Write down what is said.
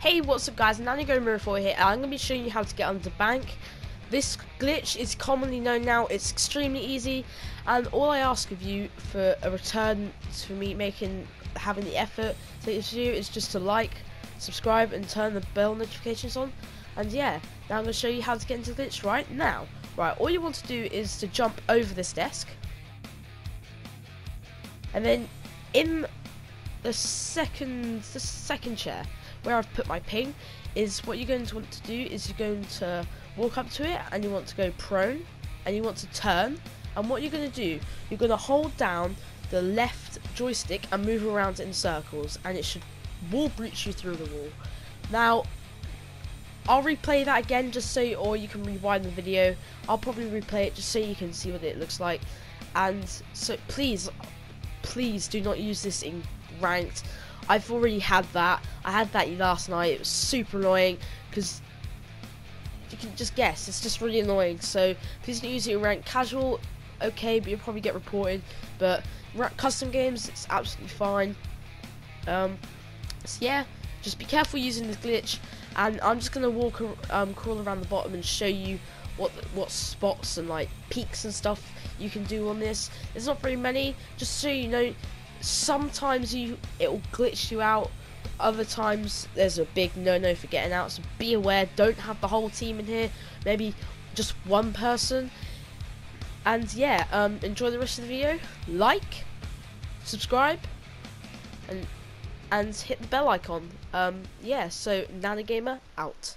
Hey, what's up guys, NannyGoMirror4 here, I'm going to be showing you how to get under bank. This glitch is commonly known now, it's extremely easy, and all I ask of you for a return for me making, having the effort to video is just to like, subscribe, and turn the bell notifications on. And yeah, now I'm going to show you how to get into the glitch right now. Right, all you want to do is to jump over this desk, and then in the second, the second chair, where I've put my ping is what you're going to want to do is you're going to walk up to it and you want to go prone and you want to turn. And what you're going to do you're going to hold down the left joystick and move around in circles and it should wall breach you through the wall. Now I'll replay that again just so you, or you can rewind the video. I'll probably replay it just so you can see what it looks like. And so please please do not use this in ranked I've already had that. I had that last night. It was super annoying because you can just guess. It's just really annoying. So please don't use it in rank casual. Okay, but you'll probably get reported. But custom games, it's absolutely fine. Um, so yeah, just be careful using this glitch. And I'm just gonna walk, um, crawl around the bottom and show you what what spots and like peeks and stuff you can do on this. There's not very many. Just so you know, sometimes you it'll glitch you out. Other times there's a big no-no for getting out. So be aware don't have the whole team in here. Maybe just one person. And yeah um, enjoy the rest of the video. Like subscribe and and hit the bell icon. Um, yeah so NannyGamer out